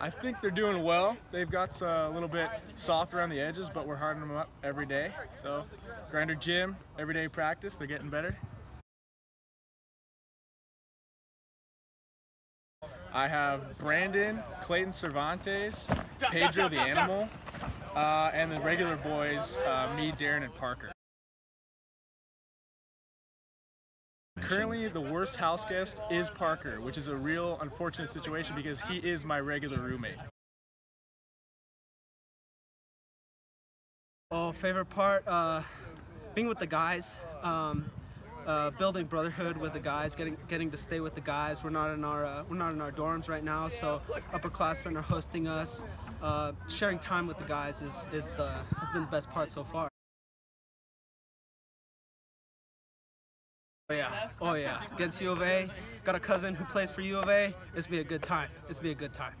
I think they're doing well. They've got a little bit soft around the edges, but we're hardening them up every day. So, grinder gym, everyday practice, they're getting better. I have Brandon, Clayton Cervantes, Pedro the Animal, uh, and the regular boys, uh, me, Darren, and Parker. Currently, the worst house guest is Parker, which is a real unfortunate situation because he is my regular roommate. Oh, favorite part, uh, being with the guys, um, uh, building brotherhood with the guys, getting getting to stay with the guys. We're not in our uh, we're not in our dorms right now, so upperclassmen are hosting us. Uh, sharing time with the guys is is the has been the best part so far. Oh yeah, oh yeah. Against U of A, got a cousin who plays for U of A. It's be a good time. It's be a good time.